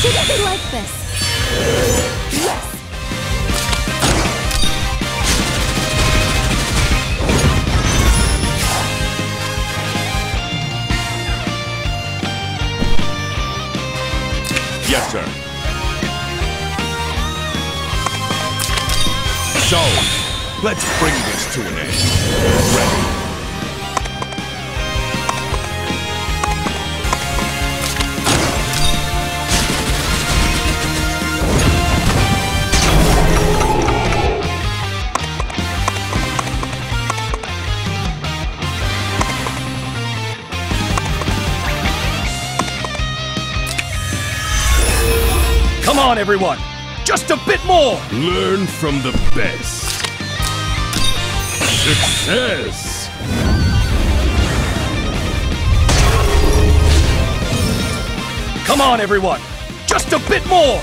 Shouldn't be like this. Yes. Yes, sir. So, let's bring this to an end. Ready. Come on, everyone! Just a bit more! Learn from the best. Success! Come on, everyone! Just a bit more!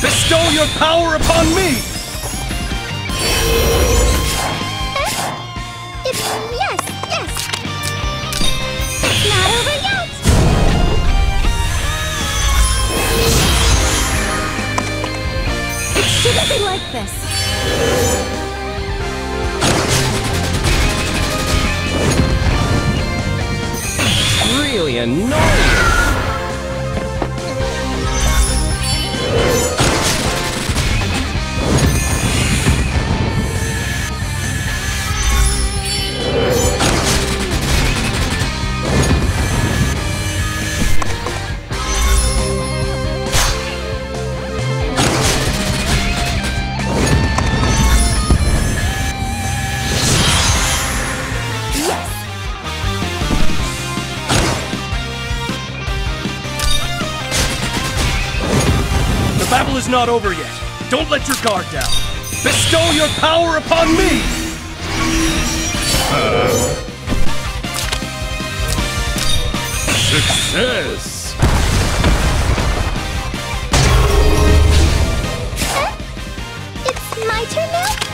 Bestow your power upon me! It like this. Really annoying. Battle is not over yet. Don't let your guard down. Bestow your power upon me! Success! It's my turn now.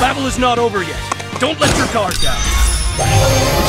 Battle is not over yet. Don't let your guard down.